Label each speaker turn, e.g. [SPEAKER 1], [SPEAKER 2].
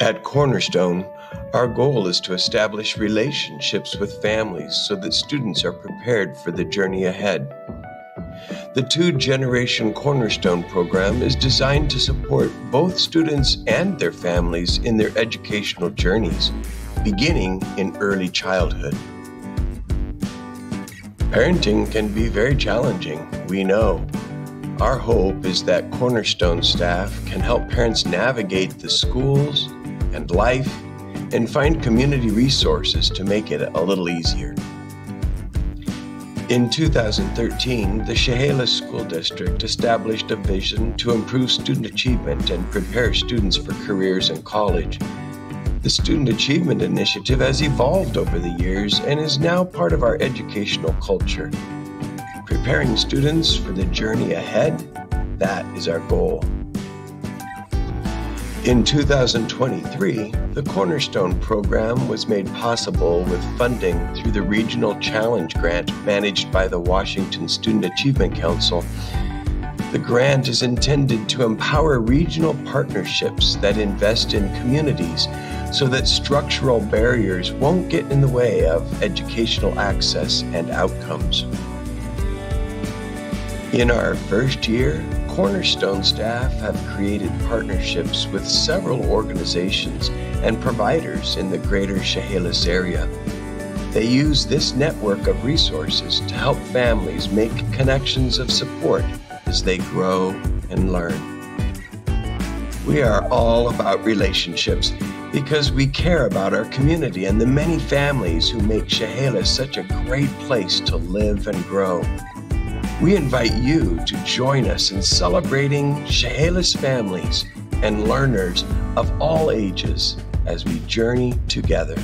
[SPEAKER 1] At Cornerstone, our goal is to establish relationships with families so that students are prepared for the journey ahead. The two generation Cornerstone program is designed to support both students and their families in their educational journeys, beginning in early childhood. Parenting can be very challenging, we know. Our hope is that Cornerstone staff can help parents navigate the schools and life and find community resources to make it a little easier. In 2013, the Chehalis School District established a vision to improve student achievement and prepare students for careers in college. The Student Achievement Initiative has evolved over the years and is now part of our educational culture. Preparing students for the journey ahead, that is our goal. In 2023, the Cornerstone program was made possible with funding through the Regional Challenge Grant managed by the Washington Student Achievement Council. The grant is intended to empower regional partnerships that invest in communities so that structural barriers won't get in the way of educational access and outcomes. In our first year, Cornerstone staff have created partnerships with several organizations and providers in the greater Chehalis area. They use this network of resources to help families make connections of support as they grow and learn. We are all about relationships because we care about our community and the many families who make Chehalis such a great place to live and grow. We invite you to join us in celebrating Chehalis families and learners of all ages as we journey together.